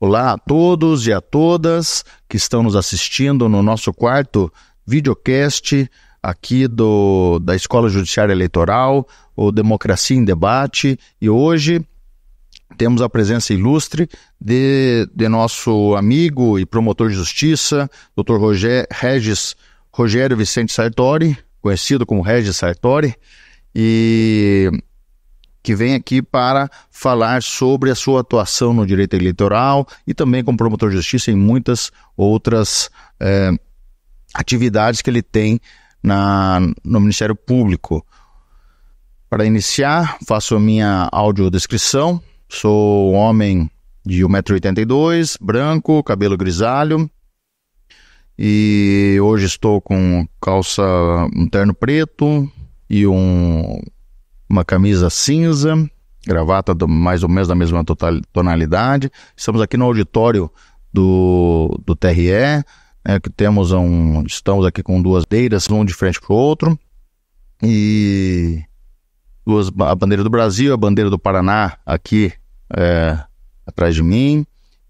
Olá a todos e a todas que estão nos assistindo no nosso quarto videocast aqui do, da Escola Judiciária Eleitoral, o Democracia em Debate, e hoje temos a presença ilustre de, de nosso amigo e promotor de justiça, Dr. Regis Rogério Vicente Sartori, conhecido como Regis Sartori, e que vem aqui para falar sobre a sua atuação no direito eleitoral e também como promotor de justiça em muitas outras é, atividades que ele tem na, no Ministério Público. Para iniciar, faço a minha audiodescrição. Sou um homem de 1,82m, branco, cabelo grisalho. E hoje estou com calça, um terno preto e um uma camisa cinza, gravata do, mais ou menos da mesma total, tonalidade. Estamos aqui no auditório do, do TRE, né, que temos um, estamos aqui com duas bandeiras, um de frente para o outro, e duas, a bandeira do Brasil, a bandeira do Paraná aqui é, atrás de mim,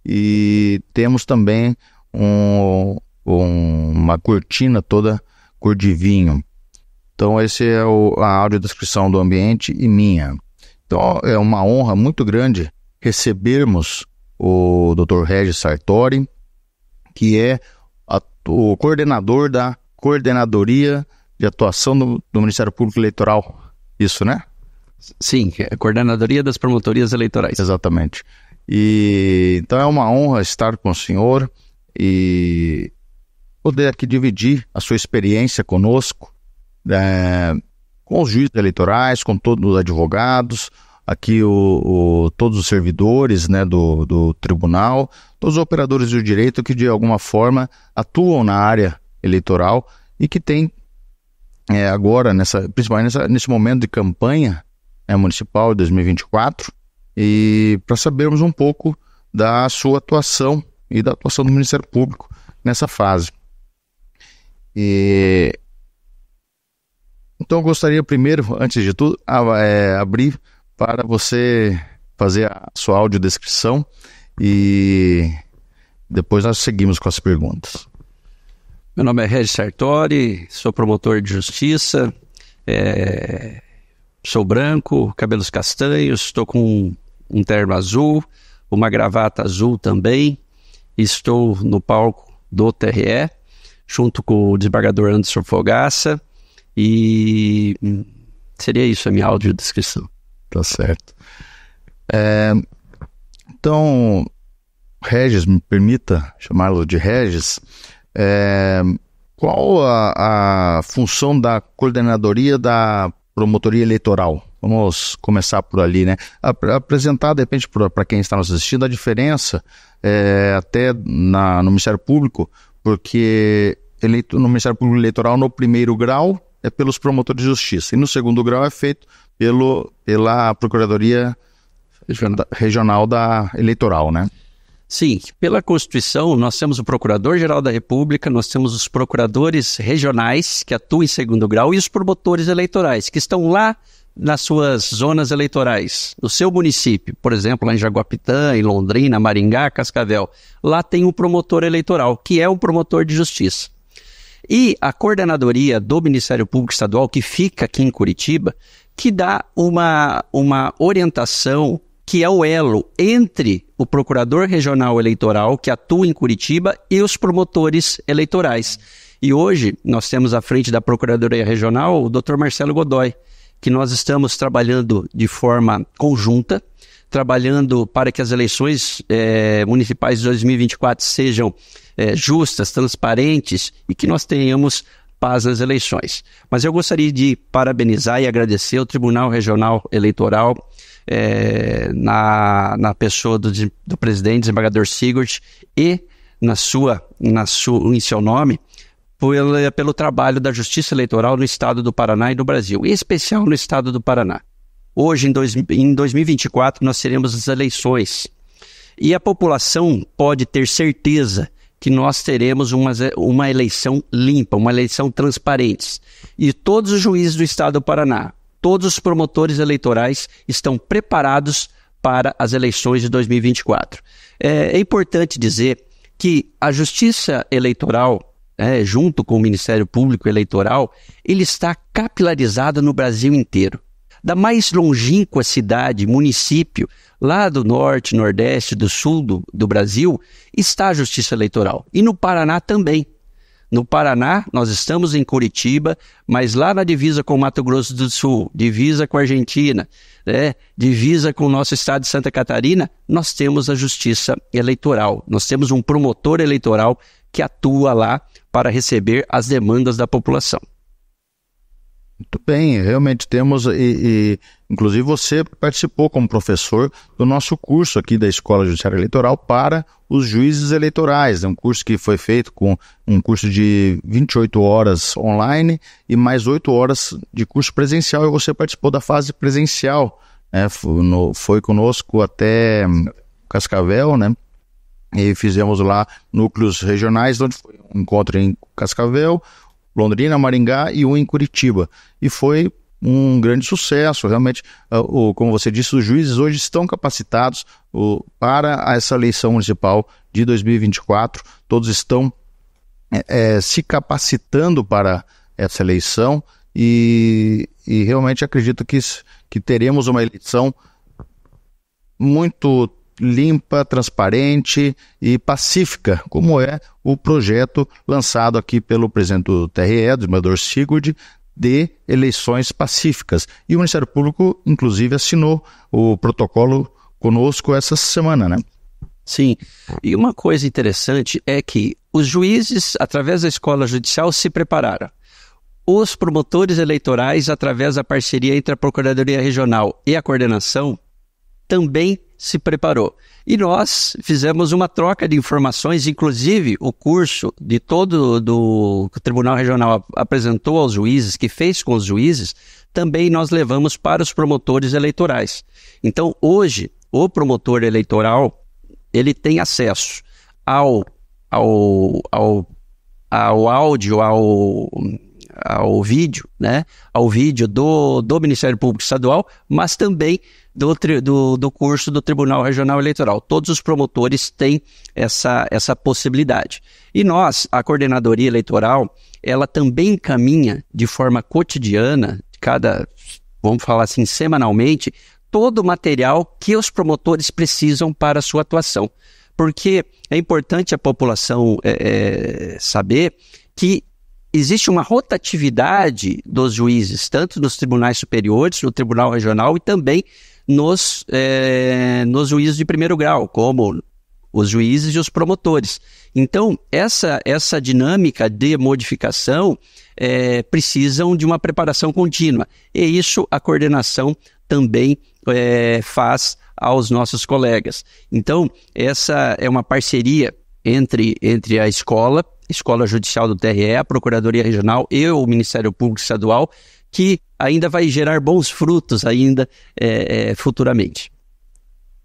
e temos também um, um, uma cortina toda cor de vinho. Então, esse é o, a audiodescrição do ambiente e minha. Então, é uma honra muito grande recebermos o Dr. Regis Sartori, que é a, o coordenador da Coordenadoria de Atuação do, do Ministério Público Eleitoral. Isso, né? Sim, é a Coordenadoria das Promotorias Eleitorais. Exatamente. E então é uma honra estar com o senhor e poder aqui dividir a sua experiência conosco é, com os juízes eleitorais, com todos os advogados, aqui o, o, todos os servidores né, do, do tribunal, todos os operadores do direito que de alguma forma atuam na área eleitoral e que tem é, agora, nessa, principalmente nessa, nesse momento de campanha é, municipal de 2024, e para sabermos um pouco da sua atuação e da atuação do Ministério Público nessa fase. E então eu gostaria primeiro, antes de tudo, é, abrir para você fazer a sua audiodescrição e depois nós seguimos com as perguntas. Meu nome é Regis Sartori, sou promotor de justiça, é, sou branco, cabelos castanhos, estou com um terno azul, uma gravata azul também, estou no palco do TRE, junto com o desembargador Anderson Fogaça, e seria isso a minha audiodescrição. Tá certo. É, então, Regis, me permita chamá-lo de Regis, é, qual a, a, função da coordenadoria da promotoria eleitoral? Vamos começar por ali, né? Apresentar, de repente, para quem está nos assistindo, a diferença é, até na, no Ministério Público, porque eleito, no Ministério Público Eleitoral, no primeiro grau, é pelos promotores de justiça. E no segundo grau é feito pelo, pela Procuradoria Regional da Eleitoral, né? Sim, pela Constituição, nós temos o Procurador-Geral da República, nós temos os procuradores regionais, que atuam em segundo grau, e os promotores eleitorais, que estão lá nas suas zonas eleitorais, no seu município, por exemplo, lá em Jaguapitã, em Londrina, Maringá, Cascavel. Lá tem um promotor eleitoral, que é um promotor de justiça. E a coordenadoria do Ministério Público Estadual, que fica aqui em Curitiba, que dá uma, uma orientação que é o elo entre o procurador regional eleitoral, que atua em Curitiba, e os promotores eleitorais. E hoje nós temos à frente da Procuradoria Regional o Dr. Marcelo Godoy, que nós estamos trabalhando de forma conjunta, trabalhando para que as eleições é, municipais de 2024 sejam é, justas, transparentes e que nós tenhamos paz nas eleições. Mas eu gostaria de parabenizar e agradecer ao Tribunal Regional Eleitoral, é, na, na pessoa do, do presidente, desembargador Sigurd, e na sua, na sua, em seu nome, pelo, pelo trabalho da Justiça Eleitoral no estado do Paraná e no Brasil, em especial no estado do Paraná. Hoje, em, dois, em 2024, nós teremos as eleições. E a população pode ter certeza que nós teremos uma, uma eleição limpa, uma eleição transparente. E todos os juízes do Estado do Paraná, todos os promotores eleitorais estão preparados para as eleições de 2024. É, é importante dizer que a Justiça Eleitoral, é, junto com o Ministério Público Eleitoral, ele está capilarizado no Brasil inteiro. Da mais longínqua cidade, município, lá do norte, nordeste, do sul do, do Brasil, está a Justiça Eleitoral. E no Paraná também. No Paraná, nós estamos em Curitiba, mas lá na divisa com Mato Grosso do Sul, divisa com a Argentina, né, divisa com o nosso estado de Santa Catarina, nós temos a justiça eleitoral. Nós temos um promotor eleitoral que atua lá para receber as demandas da população. Muito bem, realmente temos, e, e, inclusive você participou como professor do nosso curso aqui da Escola Judiciária Eleitoral para os juízes eleitorais. É um curso que foi feito com um curso de 28 horas online e mais 8 horas de curso presencial, e você participou da fase presencial. Né? Foi, no, foi conosco até Cascavel, né? E fizemos lá núcleos regionais, onde foi um encontro em Cascavel, Londrina, Maringá e um em Curitiba. E foi um grande sucesso. Realmente, uh, como você disse, os juízes hoje estão capacitados para essa eleição municipal de 2024. Todos estão é, é, se capacitando para essa eleição e, e realmente acredito que, que teremos uma eleição muito limpa, transparente e pacífica, como é o projeto lançado aqui pelo presidente do TRE, do senador Sigurd, de eleições pacíficas. E o Ministério Público, inclusive, assinou o protocolo conosco essa semana, né? Sim. E uma coisa interessante é que os juízes, através da escola judicial, se prepararam. Os promotores eleitorais, através da parceria entre a Procuradoria Regional e a coordenação, também se preparou. E nós fizemos uma troca de informações, inclusive o curso de todo do que o Tribunal Regional apresentou aos juízes, que fez com os juízes, também nós levamos para os promotores eleitorais. Então, hoje, o promotor eleitoral, ele tem acesso ao, ao, ao, ao áudio, ao, ao vídeo, né? Ao vídeo do, do Ministério Público Estadual, mas também do, do, do curso do Tribunal Regional Eleitoral. Todos os promotores têm essa, essa possibilidade. E nós, a coordenadoria eleitoral, ela também caminha de forma cotidiana, cada, vamos falar assim, semanalmente, todo o material que os promotores precisam para a sua atuação. Porque é importante a população é, é, saber que existe uma rotatividade dos juízes, tanto nos tribunais superiores, no tribunal regional e também nos, é, nos juízes de primeiro grau, como os juízes e os promotores. Então, essa, essa dinâmica de modificação é, precisam de uma preparação contínua. E isso a coordenação também é, faz aos nossos colegas. Então, essa é uma parceria entre, entre a escola, Escola Judicial do TRE, a Procuradoria Regional e o Ministério Público Estadual, que ainda vai gerar bons frutos ainda é, é, futuramente.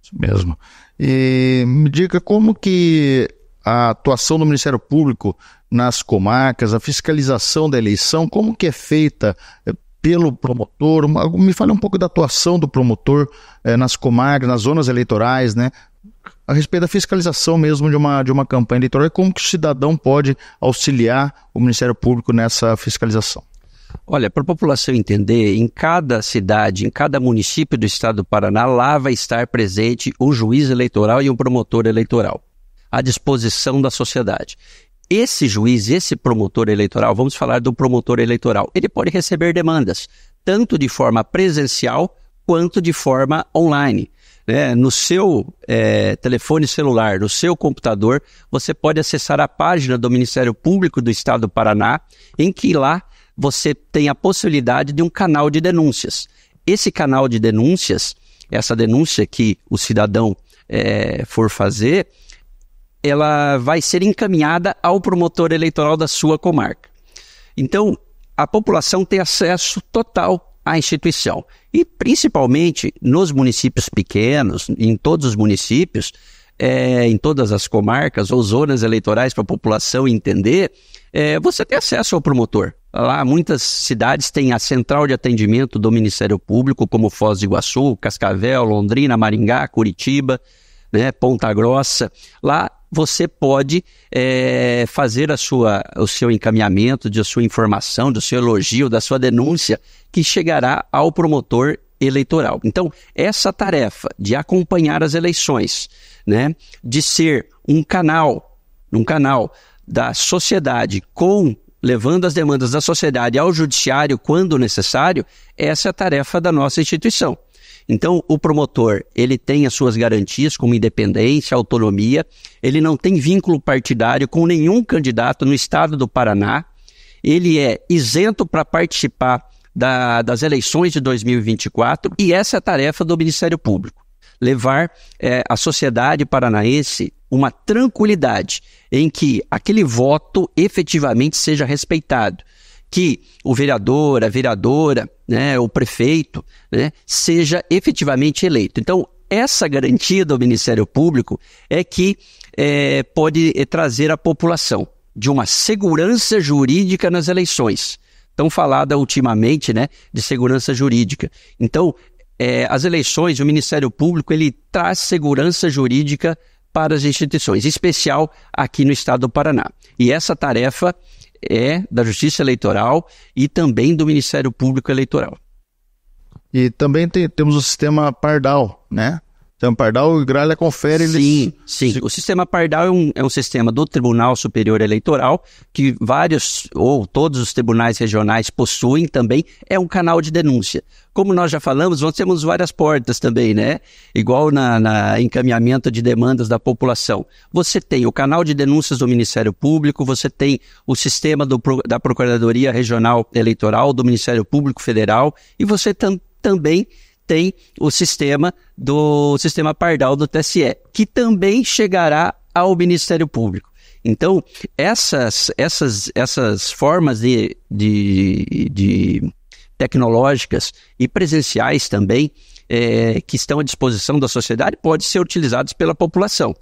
Isso mesmo. E me diga como que a atuação do Ministério Público nas comarcas, a fiscalização da eleição, como que é feita é, pelo promotor? Me fale um pouco da atuação do promotor é, nas comarcas, nas zonas eleitorais, né? A respeito da fiscalização mesmo de uma, de uma campanha eleitoral e como que o cidadão pode auxiliar o Ministério Público nessa fiscalização. Olha, para a população entender, em cada cidade, em cada município do estado do Paraná, lá vai estar presente um juiz eleitoral e um promotor eleitoral, à disposição da sociedade. Esse juiz, esse promotor eleitoral, vamos falar do promotor eleitoral, ele pode receber demandas, tanto de forma presencial quanto de forma online. É, no seu é, telefone celular, no seu computador, você pode acessar a página do Ministério Público do Estado do Paraná, em que lá você tem a possibilidade de um canal de denúncias. Esse canal de denúncias, essa denúncia que o cidadão é, for fazer, ela vai ser encaminhada ao promotor eleitoral da sua comarca. Então, a população tem acesso total à instituição. E principalmente nos municípios pequenos, em todos os municípios, é, em todas as comarcas ou zonas eleitorais para a população entender, é, você tem acesso ao promotor. Lá, muitas cidades têm a central de atendimento do Ministério Público, como Foz do Iguaçu, Cascavel, Londrina, Maringá, Curitiba, né, Ponta Grossa. Lá você pode é, fazer a sua, o seu encaminhamento, de sua informação, do seu elogio, da sua denúncia, que chegará ao promotor eleitoral. Então, essa tarefa de acompanhar as eleições, né, de ser um canal, um canal da sociedade com levando as demandas da sociedade ao judiciário quando necessário, essa é a tarefa da nossa instituição. Então, o promotor, ele tem as suas garantias como independência, autonomia, ele não tem vínculo partidário com nenhum candidato no estado do Paraná, ele é isento para participar da, das eleições de 2024 e essa é a tarefa do Ministério Público. Levar é, a sociedade paranaense uma tranquilidade em que aquele voto efetivamente seja respeitado, que o vereador, a vereadora, né, o prefeito, né, seja efetivamente eleito. Então, essa garantia do Ministério Público é que é, pode é, trazer à população de uma segurança jurídica nas eleições. Tão falada ultimamente, né, de segurança jurídica. Então, é, as eleições, o Ministério Público, ele traz segurança jurídica para as instituições, em especial aqui no estado do Paraná. E essa tarefa é da Justiça Eleitoral e também do Ministério Público Eleitoral. E também tem, temos o sistema Pardal, né? Sistema Pardal, o Gralha confere... Eles... Sim, sim. O sistema Pardal é um, é um sistema do Tribunal Superior Eleitoral, que vários ou todos os tribunais regionais possuem também, é um canal de denúncia. Como nós já falamos, nós temos várias portas também, né? Igual na, na encaminhamento de demandas da população. Você tem o canal de denúncias do Ministério Público, você tem o sistema do, da Procuradoria Regional Eleitoral, do Ministério Público Federal, e você tam, também tem o sistema do sistema Pardal do TSE, que também chegará ao Ministério Público. Então, essas, essas, essas formas de, de, de tecnológicas e presenciais também, é, que estão à disposição da sociedade, podem ser utilizadas pela população.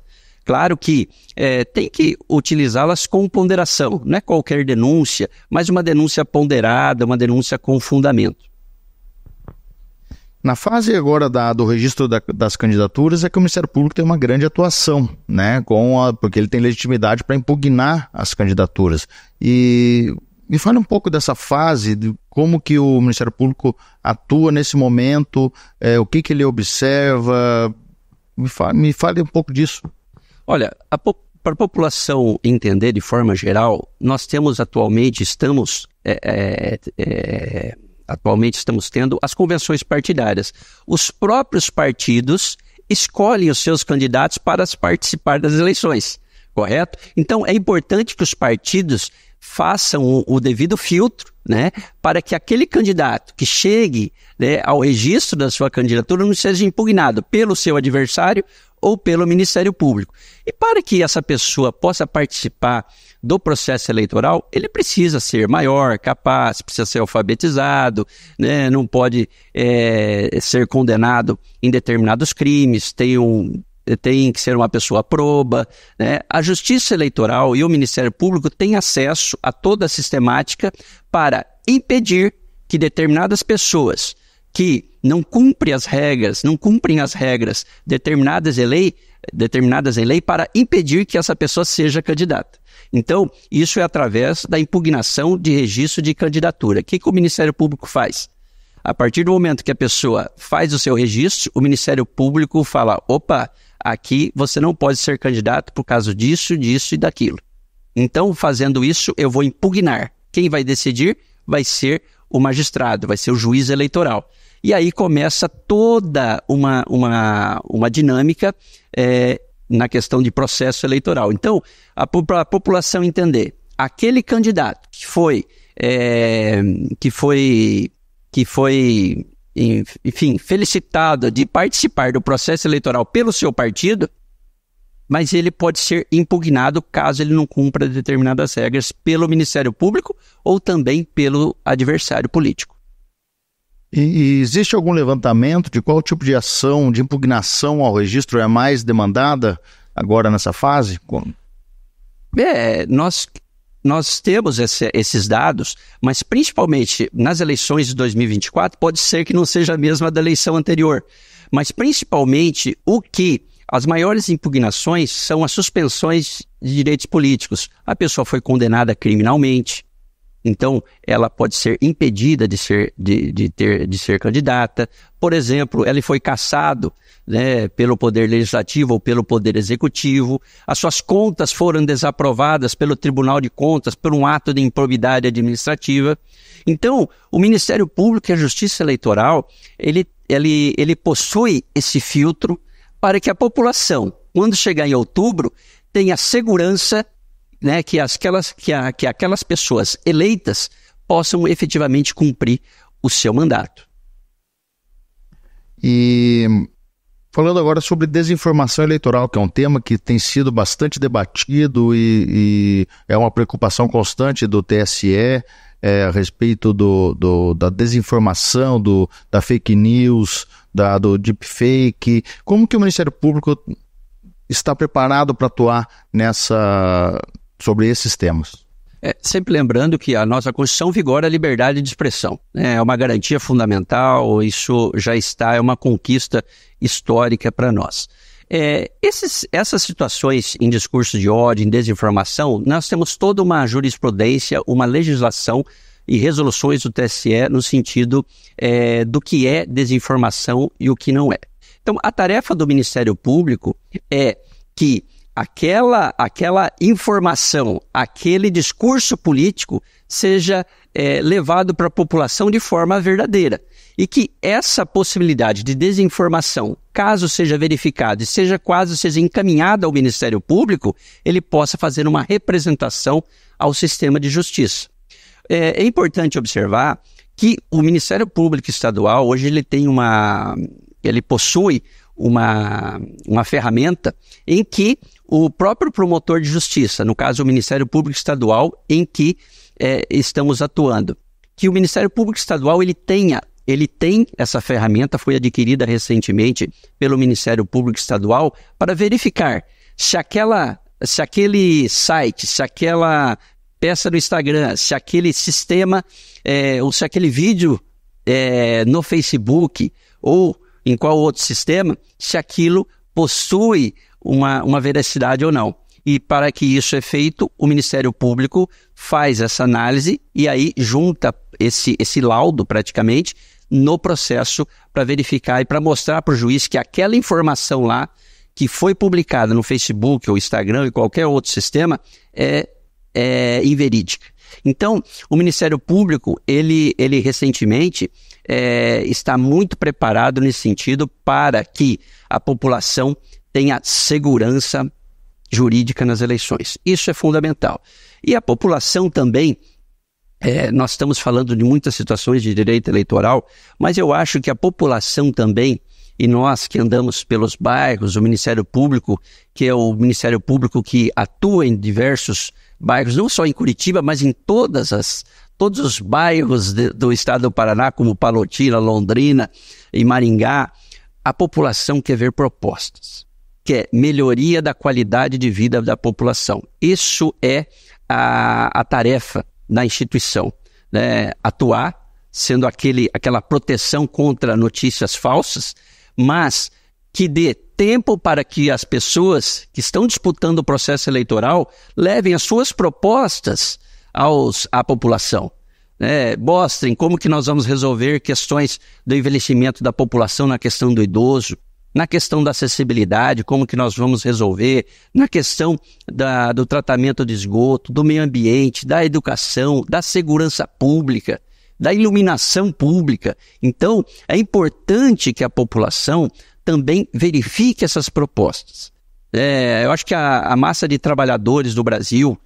Claro que é, tem que utilizá-las com ponderação, não é qualquer denúncia, mas uma denúncia ponderada, uma denúncia com fundamento. Na fase agora da, do registro da, das candidaturas é que o Ministério Público tem uma grande atuação, né? Com a, porque ele tem legitimidade para impugnar as candidaturas. E me fale um pouco dessa fase, de como que o Ministério Público atua nesse momento, é, o que, que ele observa. Me fale, me fale um pouco disso. Olha, para a população entender de forma geral, nós temos atualmente, estamos é, é, é atualmente estamos tendo as convenções partidárias. Os próprios partidos escolhem os seus candidatos para participar das eleições, correto? Então é importante que os partidos façam o, o devido filtro, né, para que aquele candidato que chegue né, ao registro da sua candidatura não seja impugnado pelo seu adversário ou pelo Ministério Público. E para que essa pessoa possa participar do processo eleitoral, ele precisa ser maior, capaz, precisa ser alfabetizado, né? não pode é, ser condenado em determinados crimes, tem, um, tem que ser uma pessoa proba. Né? A Justiça Eleitoral e o Ministério Público têm acesso a toda a sistemática para impedir que determinadas pessoas que não cumprem as regras, não cumprem as regras determinadas em lei, determinadas em lei para impedir que essa pessoa seja candidata. Então, isso é através da impugnação de registro de candidatura. O que, que o Ministério Público faz? A partir do momento que a pessoa faz o seu registro, o Ministério Público fala: opa, aqui você não pode ser candidato por causa disso, disso e daquilo. Então, fazendo isso, eu vou impugnar. Quem vai decidir vai ser o magistrado, vai ser o juiz eleitoral. E aí começa toda uma, uma, uma dinâmica é, na questão de processo eleitoral. Então, para a população entender, aquele candidato que foi, é, que foi, que foi, enfim, felicitado de participar do processo eleitoral pelo seu partido, mas ele pode ser impugnado caso ele não cumpra determinadas regras pelo Ministério Público ou também pelo adversário político. E, existe algum levantamento de qual tipo de ação de impugnação ao registro é mais demandada agora nessa fase? É, nós nós temos esse, esses dados, mas principalmente nas eleições de 2024, pode ser que não seja a mesma da eleição anterior. Mas principalmente o que as maiores impugnações são as suspensões de direitos políticos. A pessoa foi condenada criminalmente, então ela pode ser impedida de ser, de, de ter, de ser candidata. Por exemplo, ele foi cassado né, pelo Poder Legislativo ou pelo Poder Executivo, as suas contas foram desaprovadas pelo Tribunal de Contas por um ato de improbidade administrativa. Então, o Ministério Público e a Justiça Eleitoral, ele, ele, ele possui esse filtro para que a população, quando chegar em outubro, tenha segurança né, que, as, aquelas, que, a, que aquelas pessoas eleitas possam efetivamente cumprir o seu mandato. E Falando agora sobre desinformação eleitoral, que é um tema que tem sido bastante debatido e, e é uma preocupação constante do TSE é, a respeito do, do, da desinformação, do, da fake news, da, do deepfake. Como que o Ministério Público está preparado para atuar nessa sobre esses temas? É, sempre lembrando que a nossa Constituição vigora a liberdade de expressão. Né? É uma garantia fundamental, isso já está, é uma conquista histórica para nós. É, esses, essas situações em discurso de ódio, em desinformação, nós temos toda uma jurisprudência, uma legislação e resoluções do TSE no sentido é, do que é desinformação e o que não é. Então, a tarefa do Ministério Público é que aquela, aquela informação, aquele discurso político seja é, levado para a população de forma verdadeira. E que essa possibilidade de desinformação, caso seja verificada e seja quase seja encaminhada ao Ministério Público, ele possa fazer uma representação ao sistema de justiça. É, é importante observar que o Ministério Público Estadual hoje ele tem uma, ele possui uma, uma ferramenta em que o próprio promotor de justiça, no caso o Ministério Público Estadual, em que é, estamos atuando, que o Ministério Público Estadual ele tenha ele tem essa ferramenta, foi adquirida recentemente pelo Ministério Público Estadual para verificar se aquela, se aquele site, se aquela peça no Instagram, se aquele sistema é, ou se aquele vídeo é, no Facebook ou em qual outro sistema, se aquilo possui uma, uma veracidade ou não. E para que isso é feito, o Ministério Público faz essa análise e aí junta esse, esse laudo praticamente no processo para verificar e para mostrar para o juiz que aquela informação lá que foi publicada no Facebook ou Instagram e qualquer outro sistema é, é inverídica. Então, o Ministério Público, ele, ele recentemente é, está muito preparado nesse sentido para que a população tenha segurança jurídica nas eleições. Isso é fundamental. E a população também, é, nós estamos falando de muitas situações de direito eleitoral, mas eu acho que a população também, e nós que andamos pelos bairros, o Ministério Público, que é o Ministério Público que atua em diversos bairros, não só em Curitiba, mas em todas as, todos os bairros de, do estado do Paraná, como Palotina, Londrina e Maringá, a população quer ver propostas, quer melhoria da qualidade de vida da população. Isso é a, a tarefa da instituição, né? atuar sendo aquele, aquela proteção contra notícias falsas, mas que dê tempo para que as pessoas que estão disputando o processo eleitoral levem as suas propostas aos, à população. É, mostrem como que nós vamos resolver questões do envelhecimento da população na questão do idoso, na questão da acessibilidade, como que nós vamos resolver, na questão da, do tratamento de esgoto, do meio ambiente, da educação, da segurança pública, da iluminação pública. Então, é importante que a população também verifique essas propostas. É, eu acho que a, a massa de trabalhadores do Brasil,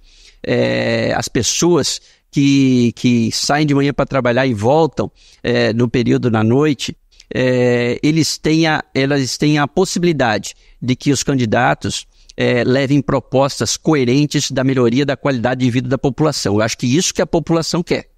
é, as pessoas que, que saem de manhã para trabalhar e voltam é, no período da noite, é, eles têm a, elas têm a possibilidade de que os candidatos é, levem propostas coerentes da melhoria da qualidade de vida da população. Eu acho que isso que a população quer.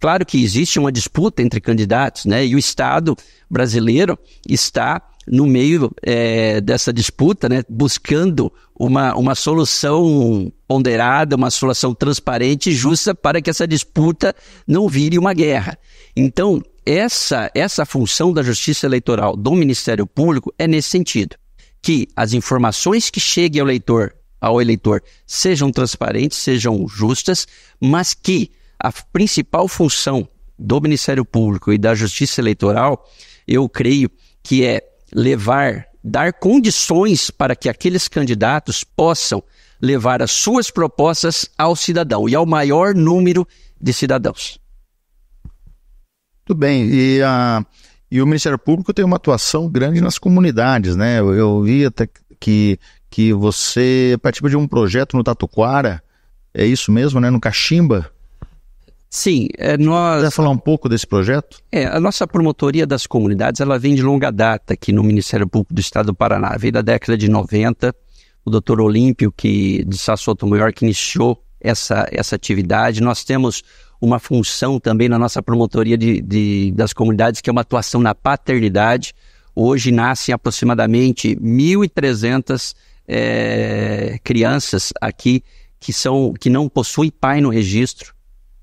Claro que existe uma disputa entre candidatos, né? E o Estado brasileiro está no meio é, dessa disputa, né, buscando uma, uma solução ponderada, uma solução transparente e justa para que essa disputa não vire uma guerra. Então, essa, essa função da Justiça Eleitoral do Ministério Público é nesse sentido, que as informações que cheguem ao eleitor, ao eleitor sejam transparentes, sejam justas, mas que a principal função do Ministério Público e da Justiça Eleitoral, eu creio que é levar, dar condições para que aqueles candidatos possam levar as suas propostas ao cidadão e ao maior número de cidadãos. Tudo bem. E, a, e o Ministério Público tem uma atuação grande nas comunidades, né? Eu, eu vi até que, que você participa de um projeto no Tatuquara, é isso mesmo, né? No Caximba. Sim, é, nós... Quer falar um pouco desse projeto? É, a nossa promotoria das comunidades, ela vem de longa data aqui no Ministério Público do Estado do Paraná. Veio da década de 90, o doutor Olímpio, que, de Sassoto Maior, que iniciou essa, essa atividade. Nós temos uma função também na nossa promotoria de, de, das comunidades, que é uma atuação na paternidade. Hoje nascem aproximadamente 1.300 é, crianças aqui que, são, que não possuem pai no registro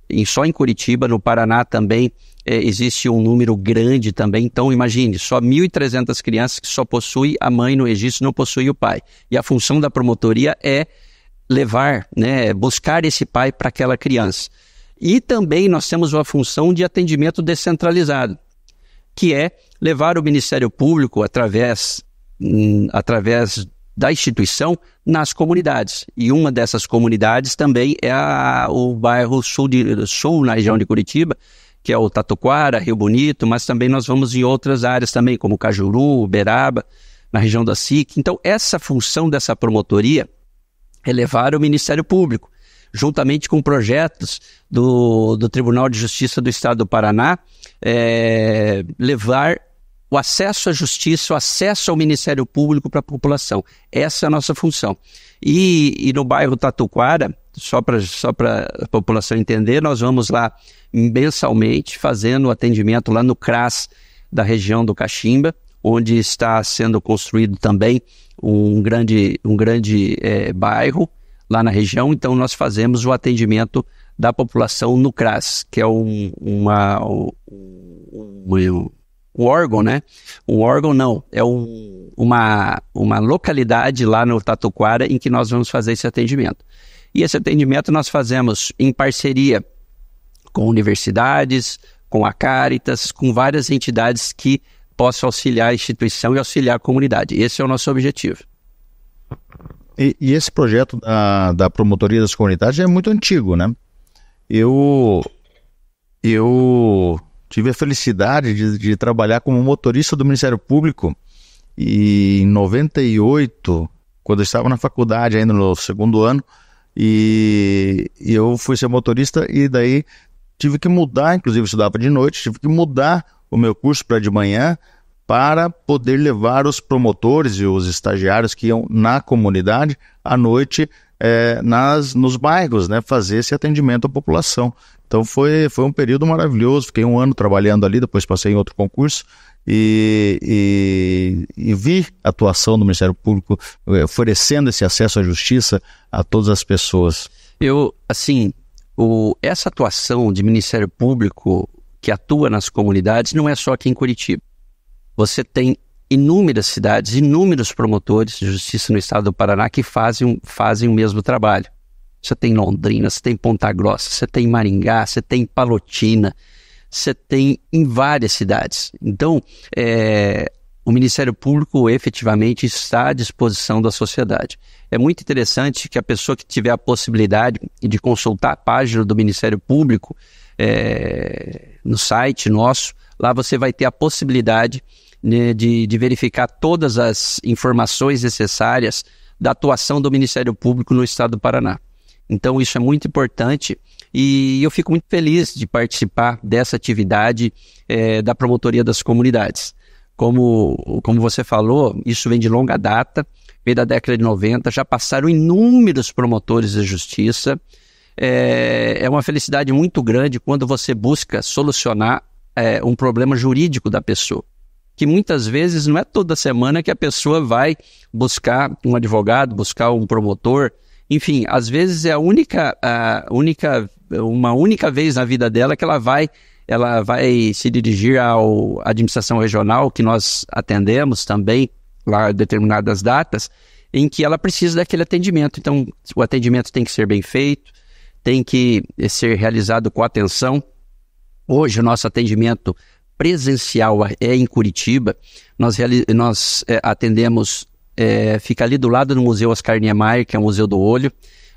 em, só em Curitiba, no Paraná também é, existe um número grande também. Então, imagine, só 1.300 crianças que só possuem a mãe no registro, não possuem o pai. E a função da promotoria é levar, né, buscar esse pai para aquela criança. E também nós temos uma função de atendimento descentralizado, que é levar o Ministério Público através, hum, através da instituição nas comunidades. E uma dessas comunidades também é a, o bairro sul, de, sul, na região de Curitiba, que é o Tatuquara, Rio Bonito, mas também nós vamos em outras áreas também, como Cajuru, Uberaba, na região da SIC. Então, essa função dessa promotoria é levar o Ministério Público, juntamente com projetos do, do Tribunal de Justiça do Estado do Paraná, é, levar o acesso à justiça, o acesso ao Ministério Público para a população. Essa é a nossa função. E, e no bairro Tatuquara, só para só a população entender, nós vamos lá mensalmente fazendo atendimento lá no CRAS da região do Caximba, onde está sendo construído também um grande, um grande é, bairro lá na região. Então, nós fazemos o atendimento da população no CRAS, que é um, uma, um, um, um órgão, né? Um órgão não, é um, uma, uma localidade lá no Tatuquara em que nós vamos fazer esse atendimento. E esse atendimento nós fazemos em parceria com universidades, com a Caritas, com várias entidades que possam auxiliar a instituição e auxiliar a comunidade. Esse é o nosso objetivo. E, e esse projeto da, da promotoria das comunidades é muito antigo, né? Eu, eu tive a felicidade de, de trabalhar como motorista do Ministério Público e em 98, quando eu estava na faculdade ainda no segundo ano, e, e eu fui ser motorista e daí tive que mudar, inclusive estudava de noite, tive que mudar o meu curso para de manhã para poder levar os promotores e os estagiários que iam na comunidade à noite é, nas, nos bairros, né, fazer esse atendimento à população. Então foi, foi um período maravilhoso. Fiquei um ano trabalhando ali, depois passei em outro concurso e, e, e vi a atuação do Ministério Público eh, oferecendo esse acesso à justiça a todas as pessoas. Eu, assim, o, essa atuação de Ministério Público que atua nas comunidades não é só aqui em Curitiba. Você tem inúmeras cidades, inúmeros promotores de justiça no estado do Paraná que fazem, fazem o mesmo trabalho. Você tem Londrina, você tem Ponta Grossa, você tem Maringá, você tem Palotina, você tem em várias cidades. Então, é, o Ministério Público efetivamente está à disposição da sociedade. É muito interessante que a pessoa que tiver a possibilidade de consultar a página do Ministério Público é, no site nosso, lá você vai ter a possibilidade né, de, de verificar todas as informações necessárias da atuação do Ministério Público no Estado do Paraná. Então, isso é muito importante e eu fico muito feliz de participar dessa atividade é, da promotoria das comunidades. Como, como você falou, isso vem de longa data, vem da década de 90, já passaram inúmeros promotores de justiça. É, é uma felicidade muito grande quando você busca solucionar é, um problema jurídico da pessoa. Que muitas vezes não é toda semana que a pessoa vai buscar um advogado, buscar um promotor. Enfim, às vezes é a única, a única, uma única vez na vida dela que ela vai, ela vai se dirigir à administração regional que nós atendemos também lá determinadas datas em que ela precisa daquele atendimento. Então, o atendimento tem que ser bem feito, tem que ser realizado com atenção. Hoje, o nosso atendimento presencial é em Curitiba. Nós, nós é, atendemos, é, fica ali do lado do Museu Oscar Niemeyer, que é o Museu do Olho.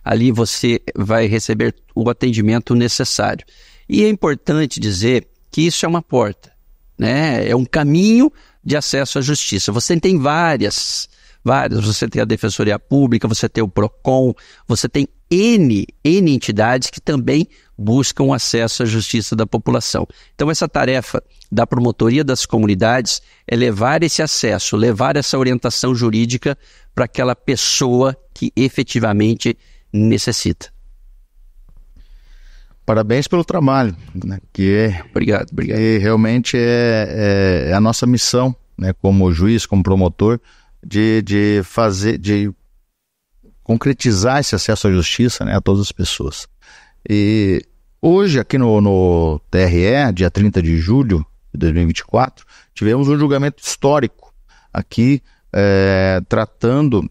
Ali você vai receber o atendimento necessário. E é importante dizer que isso é uma porta, né? é um caminho de acesso à justiça. Você tem várias várias. Você tem a Defensoria Pública, você tem o PROCON, você tem N, N entidades que também buscam acesso à justiça da população. Então, essa tarefa da promotoria das comunidades é levar esse acesso, levar essa orientação jurídica para aquela pessoa que efetivamente necessita. Parabéns pelo trabalho, né, que é, obrigado, obrigado. Que realmente é, é, é a nossa missão, né, como juiz, como promotor, de, de fazer, de concretizar esse acesso à justiça né, a todas as pessoas. E hoje, aqui no, no TRE, dia 30 de julho de 2024, tivemos um julgamento histórico aqui é, tratando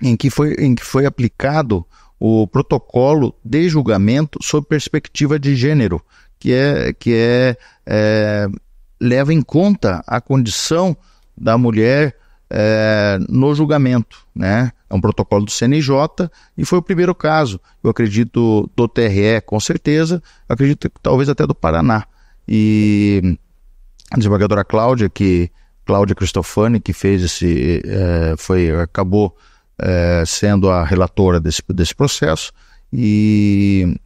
em que, foi, em que foi aplicado o protocolo de julgamento sob perspectiva de gênero, que é, que é, é leva em conta a condição da mulher é, no julgamento, né? Um protocolo do CNJ e foi o primeiro caso, eu acredito, do TRE, com certeza, acredito que talvez até do Paraná. E a desembargadora Cláudia, que Cláudia Cristofani, que fez esse, é, foi, acabou é, sendo a relatora desse, desse processo, e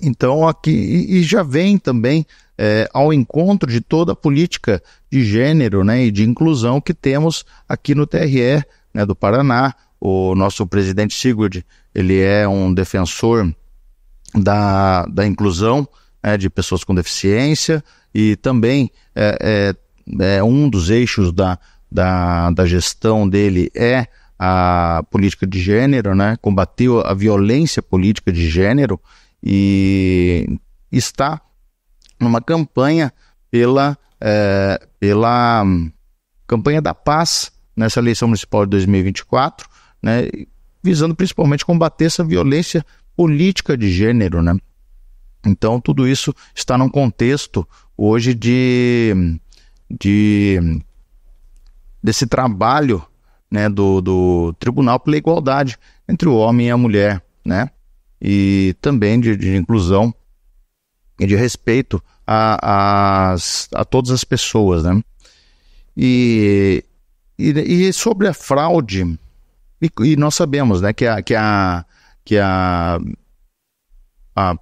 então aqui, e, e já vem também é, ao encontro de toda a política de gênero né, e de inclusão que temos aqui no TRE né, do Paraná. O nosso presidente Sigurd, ele é um defensor da, da inclusão né, de pessoas com deficiência e também é, é, é um dos eixos da, da, da gestão dele é a política de gênero, né? Combateu a violência política de gênero e está numa campanha pela, é, pela campanha da paz nessa eleição municipal de 2024, né, visando principalmente combater essa violência política de gênero, né? Então tudo isso está num contexto hoje de, de desse trabalho né, do, do Tribunal pela Igualdade entre o homem e a mulher, né? E também de, de inclusão e de respeito a, a, a todas as pessoas, né? E, e, e sobre a fraude, e, e, nós sabemos, né, que a, que a, que a, a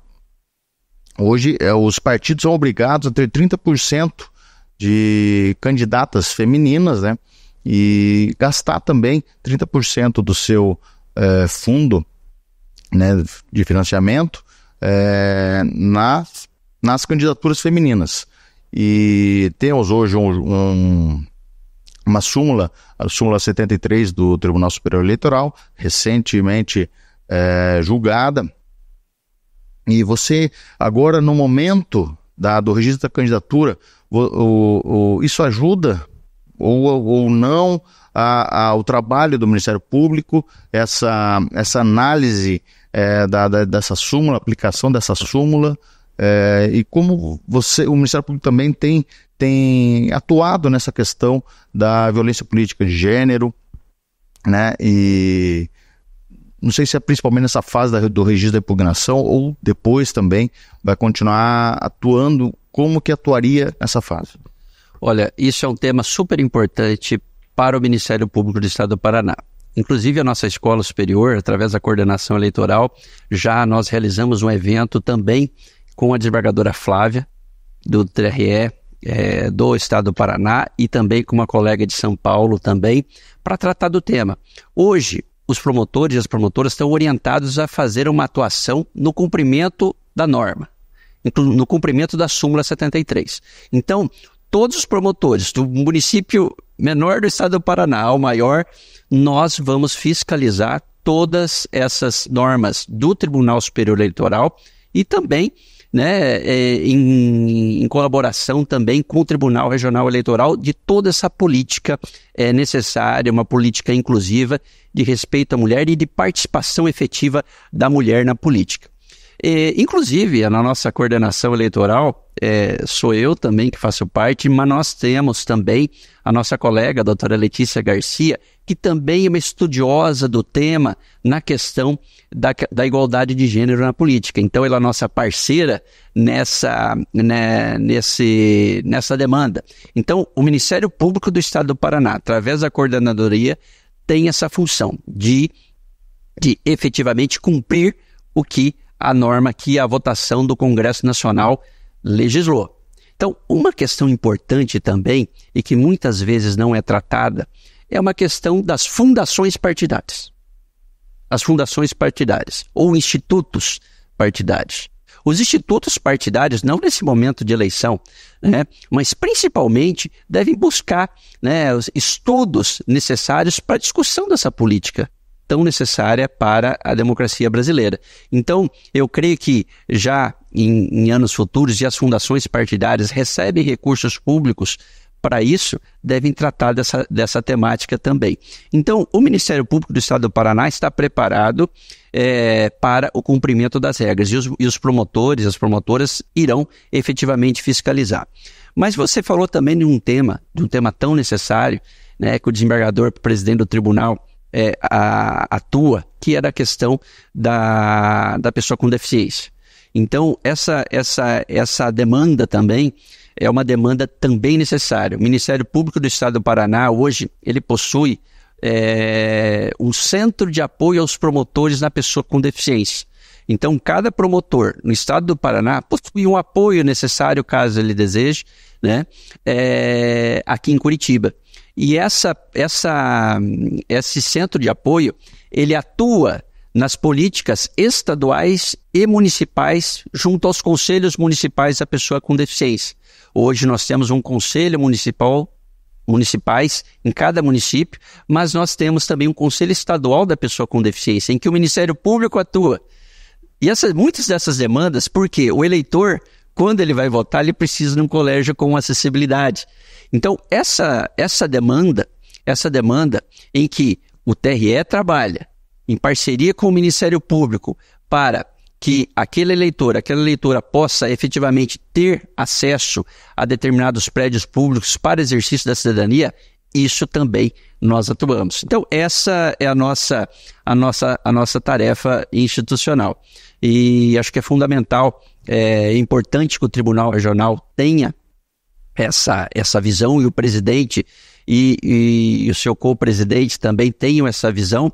hoje é, os partidos são obrigados a ter 30% de candidatas femininas, né? E gastar também 30% do seu é, fundo né, de financiamento é, nas nas candidaturas femininas. E temos hoje um, um, uma súmula, a súmula 73 do Tribunal Superior Eleitoral, recentemente é, julgada. E você, agora no momento da, do registro da candidatura, o, o, o, isso ajuda ou, ou não a, a, o trabalho do Ministério Público, essa, essa análise é, da, da, dessa súmula, aplicação dessa súmula, é, e como você, o Ministério Público também tem, tem atuado nessa questão da violência política de gênero, né? E não sei se é principalmente nessa fase da, do registro da impugnação ou depois também vai continuar atuando, como que atuaria nessa fase? Olha, isso é um tema super importante para o Ministério Público do Estado do Paraná. Inclusive, a nossa escola superior, através da coordenação eleitoral, já nós realizamos um evento também com a desembargadora Flávia, do TRE é, do Estado do Paraná, e também com uma colega de São Paulo também, para tratar do tema. Hoje, os promotores e as promotoras estão orientados a fazer uma atuação no cumprimento da norma, no cumprimento da súmula 73. Então, todos os promotores, do município menor do estado do Paraná ao maior, nós vamos fiscalizar todas essas normas do Tribunal Superior Eleitoral e também né, é, em, em, colaboração também com o Tribunal Regional Eleitoral de toda essa política é, necessária, uma política inclusiva de respeito à mulher e de participação efetiva da mulher na política. É, inclusive, na nossa coordenação eleitoral, é, sou eu também que faço parte, mas nós temos também a nossa colega, a doutora Letícia Garcia, que também é uma estudiosa do tema na questão da, da igualdade de gênero na política. Então, ela é nossa parceira nessa, né, nesse, nessa demanda. Então, o Ministério Público do Estado do Paraná, através da coordenadoria, tem essa função de, de efetivamente cumprir o que a norma que a votação do Congresso Nacional legislou. Então, uma questão importante também, e que muitas vezes não é tratada, é uma questão das fundações partidárias. As fundações partidárias, ou institutos partidários. Os institutos partidários, não nesse momento de eleição, né, mas principalmente devem buscar né, os estudos necessários para a discussão dessa política tão necessária para a democracia brasileira. Então, eu creio que já em, em anos futuros, e as fundações partidárias recebem recursos públicos para isso, devem tratar dessa, dessa temática também. Então, o Ministério Público do Estado do Paraná está preparado é, para o cumprimento das regras e os, e os promotores, as promotoras, irão efetivamente fiscalizar. Mas você falou também de um tema, de um tema tão necessário, né, que o desembargador, presidente do tribunal, é, a, atua, que era a questão da, da pessoa com deficiência. Então, essa, essa, essa demanda também é uma demanda também necessária. O Ministério Público do Estado do Paraná, hoje, ele possui é, um centro de apoio aos promotores na pessoa com deficiência. Então, cada promotor no estado do Paraná possui um apoio necessário, caso ele deseje, né, é, aqui em Curitiba. E essa, essa, esse centro de apoio, ele atua nas políticas estaduais e municipais junto aos conselhos municipais da pessoa com deficiência. Hoje nós temos um conselho municipal municipais em cada município, mas nós temos também um conselho estadual da pessoa com deficiência, em que o Ministério Público atua. E essa, muitas dessas demandas, porque o eleitor, quando ele vai votar, ele precisa de um colégio com acessibilidade. Então, essa, essa demanda, essa demanda em que o TRE trabalha em parceria com o Ministério Público para que aquele eleitor, aquela eleitora possa efetivamente ter acesso a determinados prédios públicos para exercício da cidadania, isso também nós atuamos. Então essa é a nossa a nossa a nossa tarefa institucional e acho que é fundamental, é importante que o Tribunal Regional tenha essa, essa visão e o presidente e, e, e o seu co-presidente também tenham essa visão,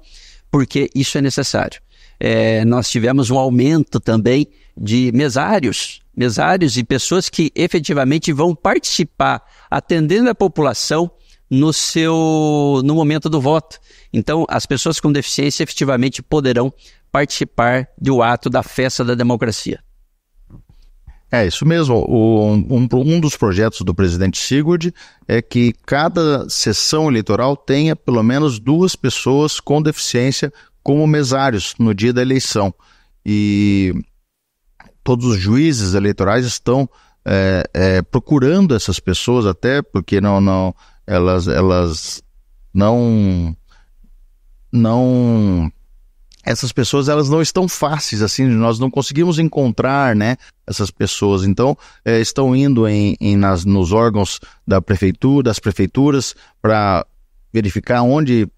porque isso é necessário. É, nós tivemos um aumento também de mesários, mesários e pessoas que efetivamente vão participar, atendendo a população no seu no momento do voto. Então, as pessoas com deficiência efetivamente poderão participar do ato da festa da democracia. É isso mesmo. O, um, um, dos projetos do presidente Sigurd é que cada sessão eleitoral tenha pelo menos duas pessoas com deficiência como mesários no dia da eleição. E todos os juízes eleitorais estão é, é, procurando essas pessoas, até porque não, não, elas, elas não não essas pessoas elas não estão fáceis assim, nós não conseguimos encontrar, né, essas pessoas. Então é, estão indo em, em nas, nos órgãos da prefeitura, das prefeituras para verificar onde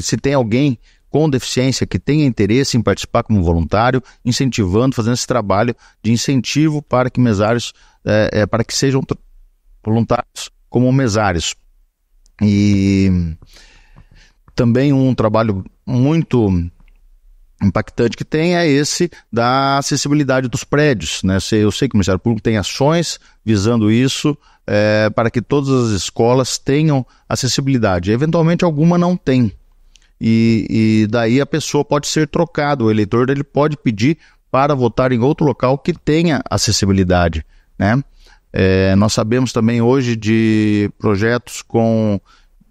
se tem alguém com deficiência que tenha interesse em participar como voluntário, incentivando, fazendo esse trabalho de incentivo para que mesários, é, é, para que sejam voluntários como mesários. E também um trabalho muito impactante que tem é esse da acessibilidade dos prédios. Né? Eu sei que o Ministério Público tem ações visando isso é, para que todas as escolas tenham acessibilidade. Eventualmente alguma não tem. E, e daí a pessoa pode ser trocada, o eleitor ele pode pedir para votar em outro local que tenha acessibilidade. Né? É, nós sabemos também hoje de projetos com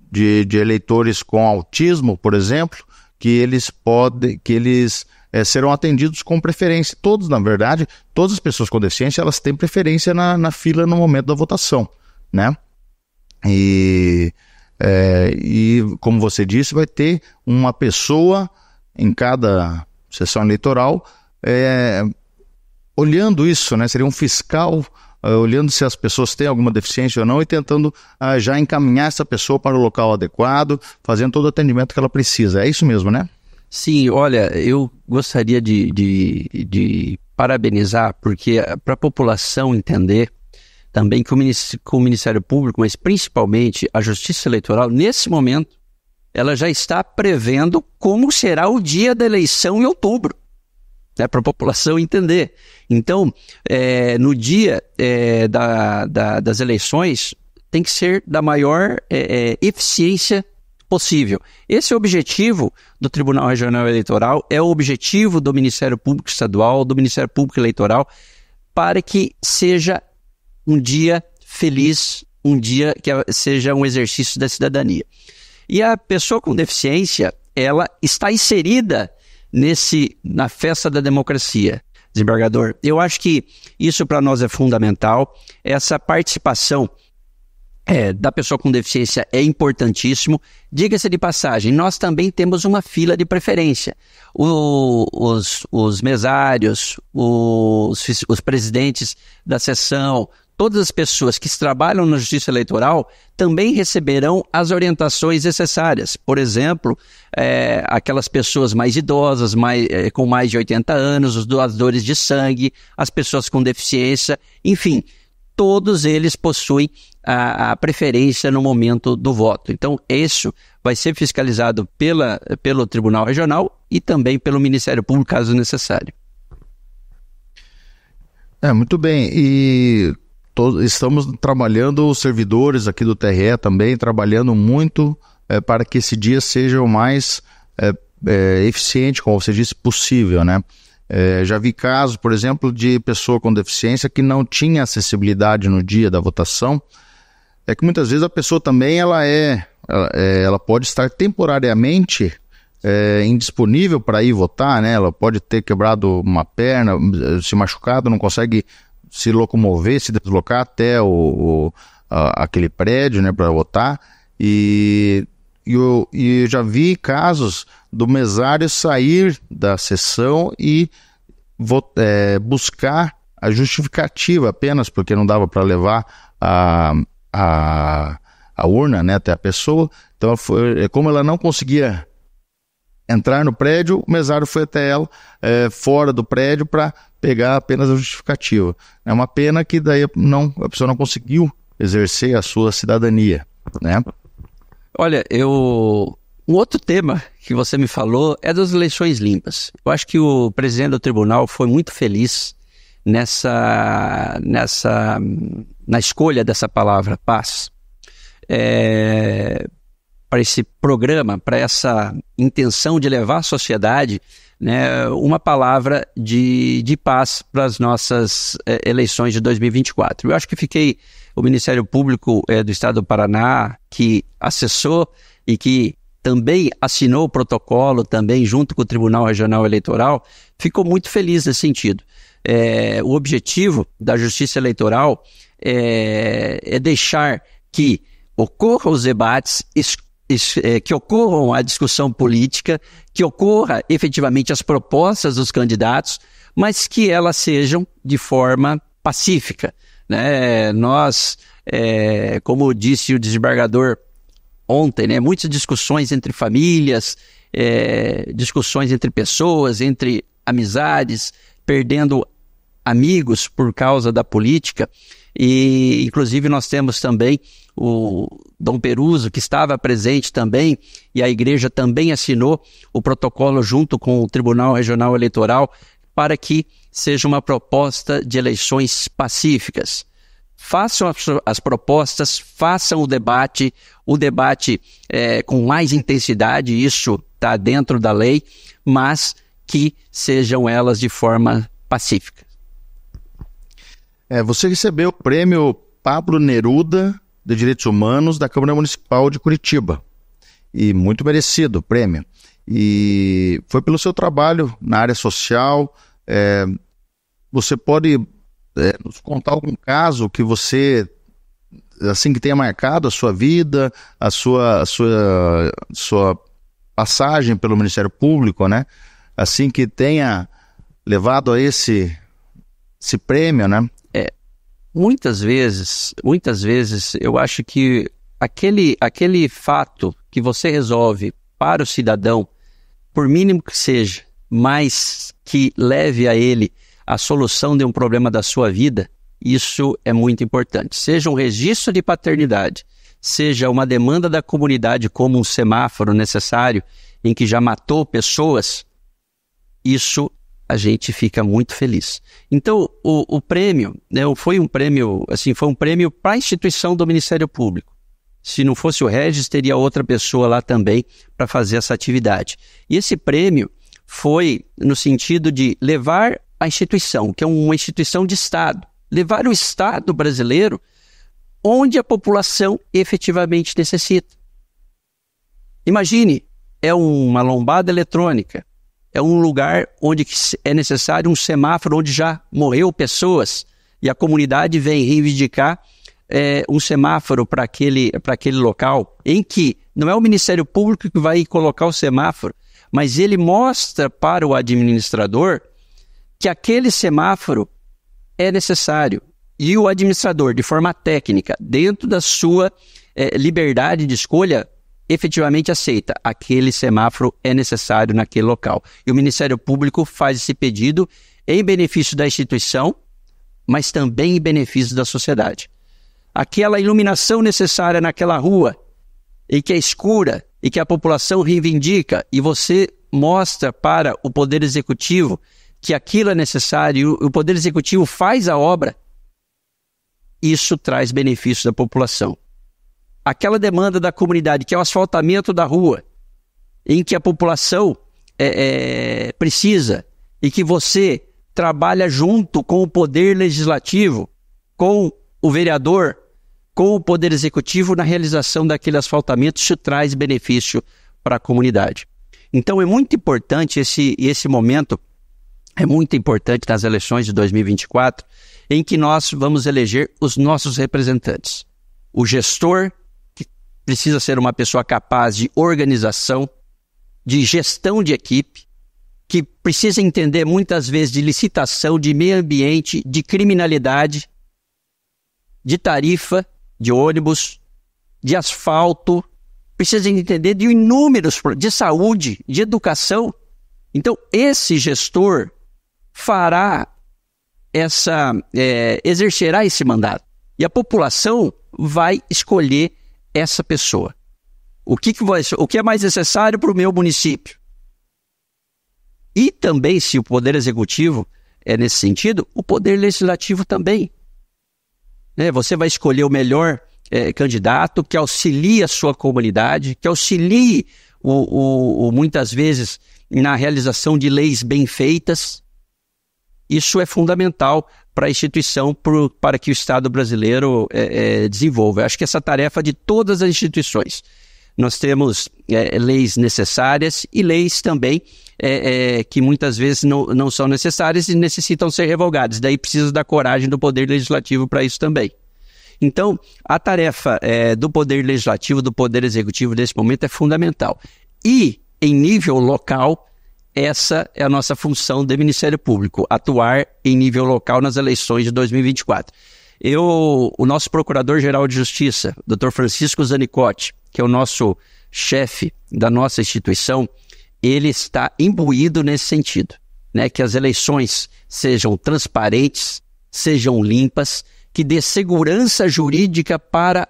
de, de eleitores com autismo, por exemplo, que eles podem, que eles é, serão atendidos com preferência. Todos, na verdade, todas as pessoas com deficiência, elas têm preferência na, na fila no momento da votação, né? E, é, e, como você disse, vai ter uma pessoa em cada sessão eleitoral é, olhando isso, né? Seria um fiscal olhando se as pessoas têm alguma deficiência ou não e tentando uh, já encaminhar essa pessoa para o local adequado, fazendo todo o atendimento que ela precisa. É isso mesmo, né? Sim, olha, eu gostaria de, de, de parabenizar, porque para a população entender também que o, o Ministério Público, mas principalmente a Justiça Eleitoral, nesse momento, ela já está prevendo como será o dia da eleição em outubro, né, para a população entender. Então, é, no dia é, da, da, das eleições, tem que ser da maior é, é eficiência possível. Esse é o objetivo do Tribunal Regional Eleitoral, é o objetivo do Ministério Público Estadual, do Ministério Público Eleitoral, para que seja um dia feliz, um dia que seja um exercício da cidadania. E a pessoa com deficiência, ela está inserida nesse na festa da democracia. Desembargador, eu acho que isso para nós é fundamental, essa participação é, da pessoa com deficiência é importantíssimo. Diga-se de passagem, nós também temos uma fila de preferência. O, os, os mesários, os, os presidentes da sessão, todas as pessoas que trabalham na justiça eleitoral também receberão as orientações necessárias. Por exemplo, é, aquelas pessoas mais idosas, mais, é, com mais de 80 anos, os doadores de sangue, as pessoas com deficiência, enfim, todos eles possuem a, a, preferência no momento do voto. Então, isso vai ser fiscalizado pela, pelo Tribunal Regional e também pelo Ministério Público, caso necessário. É, muito bem. E estamos trabalhando, os servidores aqui do TRE também, trabalhando muito é, para que esse dia seja o mais é, é, eficiente, como você disse, possível, né? Já vi casos, por exemplo, de pessoa com deficiência que não tinha acessibilidade no dia da votação. É que muitas vezes a pessoa também ela é, ela, é, ela pode estar temporariamente é, indisponível para ir votar, né? Ela pode ter quebrado uma perna, se machucado, não consegue se locomover, se deslocar até o, o a, aquele prédio, né, para votar. E, e eu, e eu já vi casos do mesário sair da sessão e é, buscar a justificativa apenas porque não dava para levar a, a, a urna né, até a pessoa. Então, foi, é, como ela não conseguia entrar no prédio, o mesário foi até ela, é, fora do prédio, para pegar apenas a justificativa. É uma pena que daí não, a pessoa não conseguiu exercer a sua cidadania, né? Olha, eu um outro tema que você me falou é das eleições limpas. Eu acho que o presidente do tribunal foi muito feliz nessa nessa na escolha dessa palavra paz. É, para esse programa, para essa intenção de levar a sociedade né, uma palavra de, de paz para as nossas é, eleições de 2024. Eu acho que fiquei, o Ministério Público é, do Estado do Paraná, que acessou e que também assinou o protocolo, também junto com o Tribunal Regional Eleitoral, ficou muito feliz nesse sentido. É, o objetivo da Justiça Eleitoral é, é deixar que ocorram os debates, que ocorram a discussão política, que ocorra efetivamente as propostas dos candidatos, mas que elas sejam de forma pacífica. Né? Nós, é, como disse o desembargador ontem, né, muitas discussões entre famílias, é, discussões entre pessoas, entre amizades, perdendo amigos por causa da política. E, inclusive, nós temos também o Dom Peruso, que estava presente também, e a igreja também assinou o protocolo junto com o Tribunal Regional Eleitoral para que seja uma proposta de eleições pacíficas. Façam as, as propostas, façam o debate, o debate é, com mais intensidade, isso está dentro da lei, mas que sejam elas de forma pacífica. É, você recebeu o prêmio Pablo Neruda de Direitos Humanos da Câmara Municipal de Curitiba. E muito merecido o prêmio. E foi pelo seu trabalho na área social. É, você pode é, nos contar algum caso que você assim que tenha marcado a sua vida, a sua, a sua, sua passagem pelo Ministério Público, né? Assim que tenha levado a esse, esse prêmio, né? Muitas vezes, muitas vezes eu acho que aquele, aquele fato que você resolve para o cidadão, por mínimo que seja, mas que leve a ele a solução de um problema da sua vida, isso é muito importante. Seja um registro de paternidade, seja uma demanda da comunidade como um semáforo necessário em que já matou pessoas, isso a gente fica muito feliz. Então, o, o prêmio, né, foi um prêmio, assim, foi um prêmio para a instituição do Ministério Público. Se não fosse o Regis, teria outra pessoa lá também para fazer essa atividade. E esse prêmio foi no sentido de levar a instituição, que é uma instituição de Estado, levar o Estado brasileiro onde a população efetivamente necessita. Imagine, é uma lombada eletrônica, é um lugar onde é necessário um semáforo onde já morreu pessoas e a comunidade vem reivindicar é, um semáforo para aquele, aquele local, em que não é o Ministério Público que vai colocar o semáforo, mas ele mostra para o administrador que aquele semáforo é necessário. E o administrador, de forma técnica, dentro da sua é, liberdade de escolha, efetivamente aceita aquele semáforo é necessário naquele local. E o Ministério Público faz esse pedido em benefício da instituição, mas também em benefício da sociedade. Aquela iluminação necessária naquela rua, e que é escura, e que a população reivindica, e você mostra para o Poder Executivo que aquilo é necessário, o Poder Executivo faz a obra, isso traz benefício da população. Aquela demanda da comunidade, que é o asfaltamento da rua, em que a população é, é, precisa e que você trabalha junto com o Poder Legislativo, com o vereador, com o Poder Executivo na realização daquele asfaltamento, isso traz benefício para a comunidade. Então é muito importante esse, esse momento é muito importante nas eleições de 2024, em que nós vamos eleger os nossos representantes. O gestor, precisa ser uma pessoa capaz de organização, de gestão de equipe, que precisa entender muitas vezes de licitação, de meio ambiente, de criminalidade, de tarifa, de ônibus, de asfalto, precisa entender de inúmeros de saúde, de educação. Então, esse gestor fará essa, é, exercerá esse mandato. E a população vai escolher essa pessoa. O que, que, vai, o que é mais necessário para o meu município? E também, se o Poder Executivo é nesse sentido, o Poder Legislativo também. É, você vai escolher o melhor é, candidato que auxilie a sua comunidade, que auxilie o, o, o, muitas vezes na realização de leis bem feitas, isso é fundamental para a instituição, pro, para que o Estado brasileiro é, é, desenvolva. acho que essa tarefa de todas as instituições. Nós temos é, leis necessárias e leis também é, é, que muitas vezes não, não são necessárias e necessitam ser revogadas. Daí precisa da coragem do Poder Legislativo para isso também. Então, a tarefa é, do Poder Legislativo, do Poder Executivo nesse momento é fundamental. E, em nível local, essa é a nossa função do Ministério Público, atuar em nível local nas eleições de 2024. Eu, o nosso Procurador-Geral de Justiça, Dr. Francisco Zanicotti, que é o nosso chefe da nossa instituição, ele está imbuído nesse sentido, né? Que as eleições sejam transparentes, sejam limpas, que dê segurança jurídica para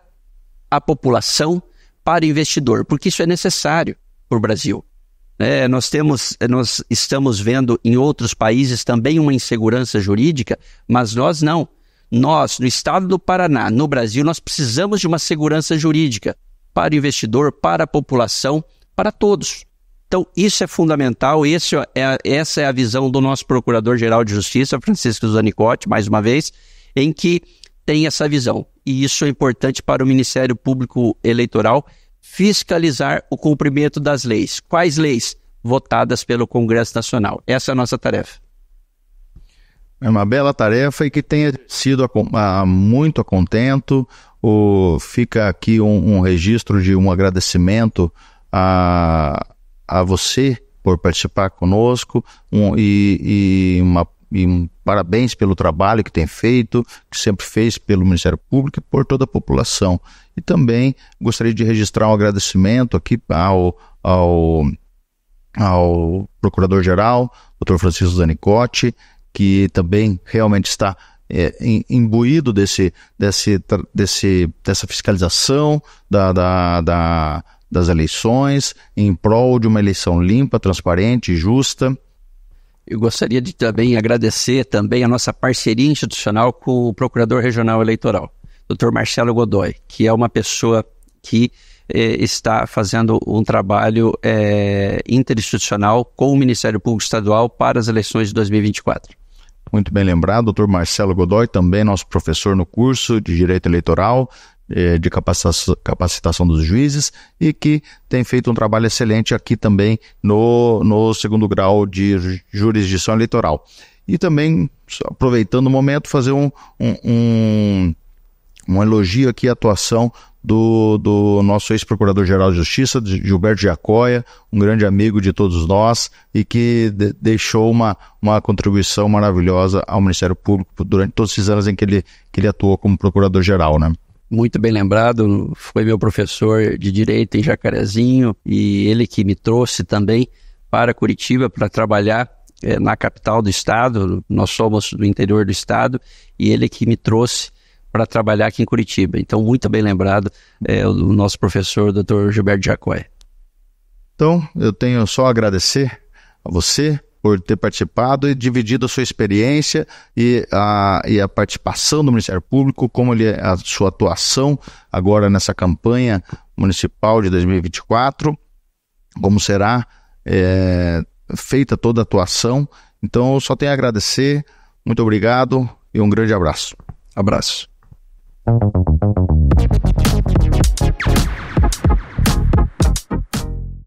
a população, para o investidor, porque isso é necessário para o Brasil. É, nós temos, nós estamos vendo em outros países também uma insegurança jurídica, mas nós não. Nós, no estado do Paraná, no Brasil, nós precisamos de uma segurança jurídica para o investidor, para a população, para todos. Então, isso é fundamental, esse é, essa é a visão do nosso Procurador-Geral de Justiça, Francisco Zanicotti, mais uma vez. em que tem essa visão. E isso é importante para o Ministério Público Eleitoral fiscalizar o cumprimento das leis. Quais leis? Votadas pelo Congresso Nacional. Essa é a nossa tarefa. É uma bela tarefa e que tenha sido a, a, muito a contento. O, fica aqui um, um, registro de um agradecimento a, a você por participar conosco um, e, e, uma, e parabéns pelo trabalho que tem feito, que sempre fez pelo Ministério Público e por toda a população. E também gostaria de registrar um agradecimento aqui ao, ao, ao Procurador-Geral, Dr. Francisco Zanicotti, que também realmente está é, imbuído desse, desse, desse, dessa fiscalização da, da, da, das eleições em prol de uma eleição limpa, transparente e justa. Eu gostaria de também agradecer também a nossa parceria institucional com o Procurador Regional Eleitoral, Dr. Marcelo Godoy, que é uma pessoa que eh, está fazendo um trabalho eh, interinstitucional com o Ministério Público Estadual para as eleições de 2024. Muito bem lembrado, doutor Marcelo Godoy, também nosso professor no curso de Direito Eleitoral, eh, de capacitação dos juízes e que tem feito um trabalho excelente aqui também no, no segundo grau de jurisdição eleitoral. E também, aproveitando o momento, fazer um, um, um, um elogio aqui à atuação do, do nosso ex-procurador-geral de Justiça, Gilberto Giacoia, um grande amigo de todos nós e que de, deixou uma, uma contribuição maravilhosa ao Ministério Público durante todos esses anos em que ele, que ele atuou como procurador-geral, né? Muito bem lembrado, foi meu professor de direito em Jacarezinho e ele que me trouxe também para Curitiba para trabalhar é, na capital do estado. Nós somos do interior do estado e ele que me trouxe para trabalhar aqui em Curitiba. Então, muito bem lembrado é, o nosso professor, Dr. Gilberto Jacói. Então, eu tenho só a agradecer a você por ter participado e dividido a sua experiência e a, e a participação do Ministério Público, como ele, a sua atuação agora nessa campanha municipal de 2024, como será é, feita toda a atuação. Então, só tenho a agradecer, muito obrigado e um grande abraço. Abraço.